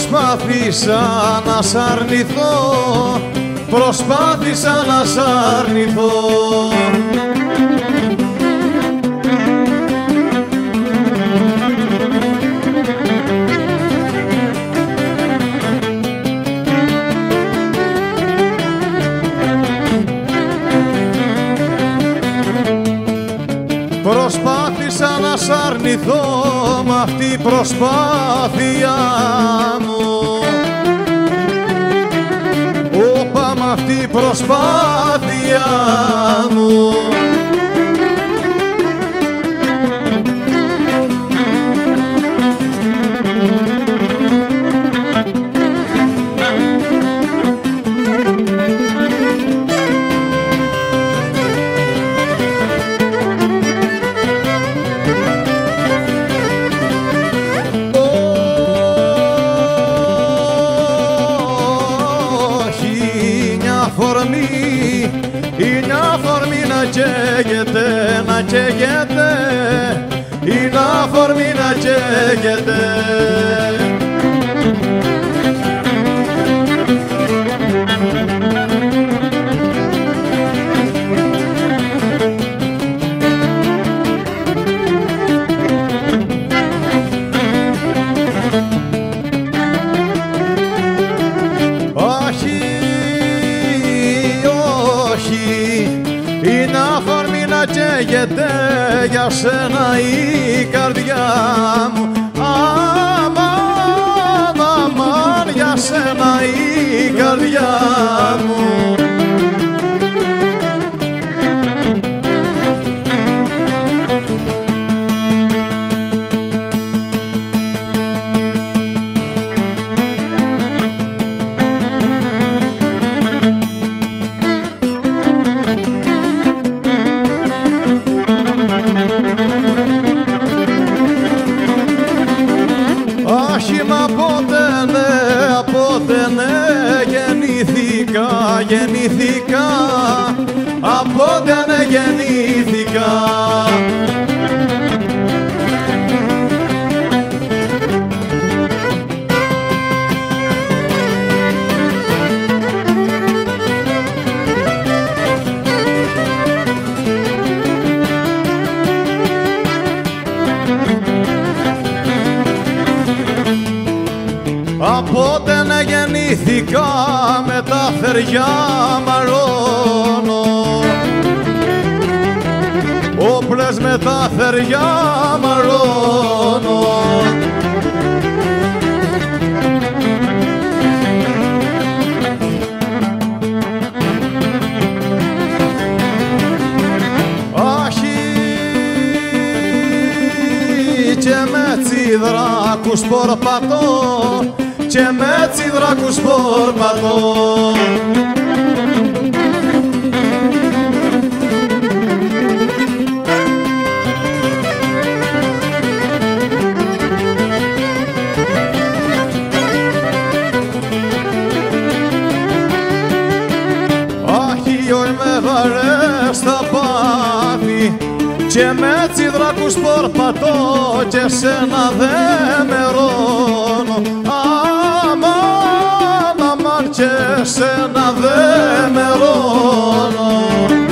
Προσπάθησα να σ' αρνηθώ Προσπάθησα να σ' αρνηθώ. Προσπάθησα να σ' αρνηθώ μ' αυτή προσπάθεια προσπάθεια καίγεται, να καίγεται. Είναι αφορμή να καίγεται καίγεται για σένα η καρδιά μου. Αμάν, αμάν για σένα η καρδιά γεννήθηκα από ναι γεννήθηκα Από να γεννήθηκα με τα θεριά μαλώνω όπλες με τα θεριά μαλώνω Άχι και με τσιδράκους πορπατώ και με τσιδράκους πορπατώ Αχ, με βαρέ στα πάθη. Και με τσιδράκους πορπατώ και σένα δε μερώνω αμάν, αμάν και σένα δε μερώνω Ελάχιος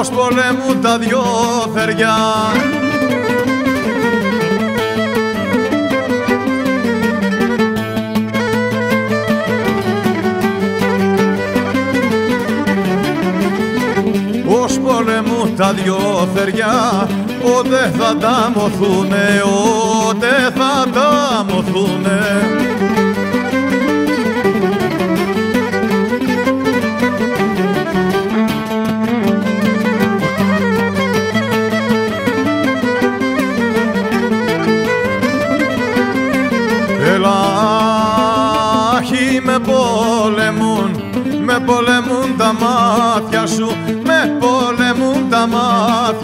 πως πολεμούν τα δυο θεριά. Ως πολεμούν τα δυο θεριά, ότε θα τα μοθούνε, ότε θα τα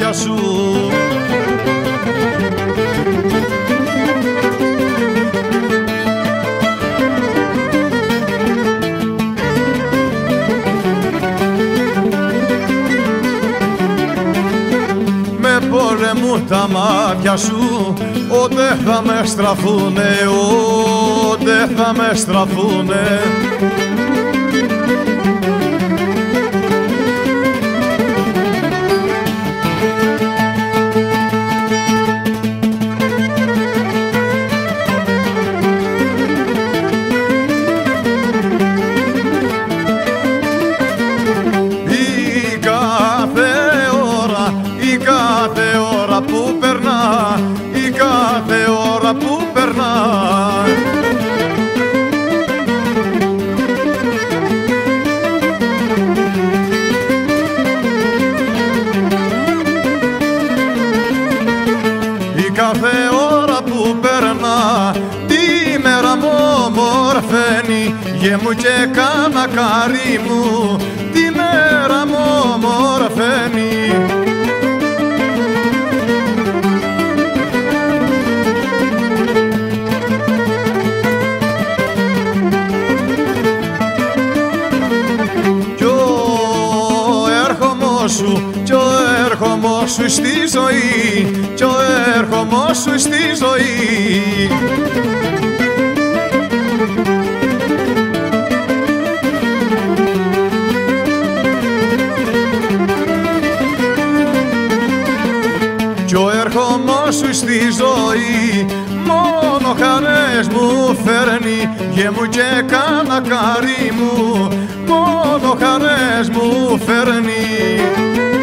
μοθούνε. σου Με πόλεμου τα μάτια σου Ότε θα με στραφούνε, ότε θα με στραφούνε ομορφαίνει γε μου και κάνα καρύ μου τη μέρα μου ομορφαίνει Κι ο έρχομός σου, κι ο έρχομός σου στη ζωή, κι ο έρχομός σου στη ζωή. Χαρές μου φέρνει γε μου και κάνα καρύ μου. Μόνο χαρές μου φέρνει